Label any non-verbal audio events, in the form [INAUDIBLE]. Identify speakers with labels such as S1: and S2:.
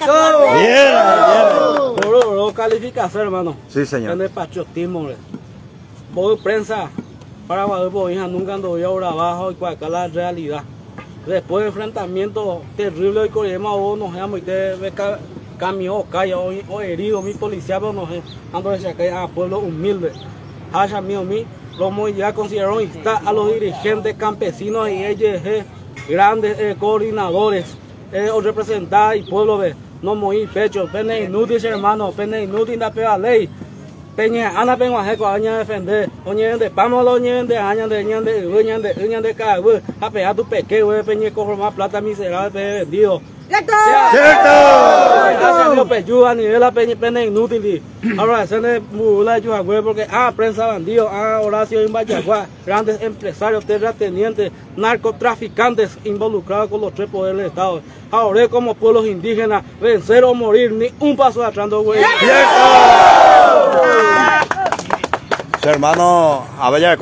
S1: Bien,
S2: Bro, bro, calificación, hermano.
S1: Sí, señor.
S2: En el patriotismo, le. Voy prensa. Para Guadalupe, hija, nunca ando yo ahora abajo y cuál es la realidad. Después de enfrentamiento terrible y corremos a vos, nos dejamos y te ve camión, calla, o herido, mi policía, pero nos ando de que a pueblo humilde. Haya mío, mi, los ya consideraron está a los dirigentes campesinos y ellos, grandes eh, coordinadores, eh, o representar y pueblo de no morir pecho, pene inútil, hermano, pene inútil, da pega ley. Peña, ana pengo heco aña defender, oñe de pamolo oñe de aña de aña de uña de uña de cago, a pegar tu peque, we peña cojo más plata miserable vendido.
S3: ¡Cierto!
S2: ¡Cierto! Dios peyuda a nivel la peña pene inútil. [CLEARS THROAT] Ahora se le mula güey, porque ah, prensa bandido, ah, Horacio Imbayagua, grandes empresarios, terratenientes, narcotraficantes involucrados con los tres poderes del Estado. Ahora como pueblos indígenas, vencer o morir, ni un paso atrás, güey.
S1: Su hermano, a ver,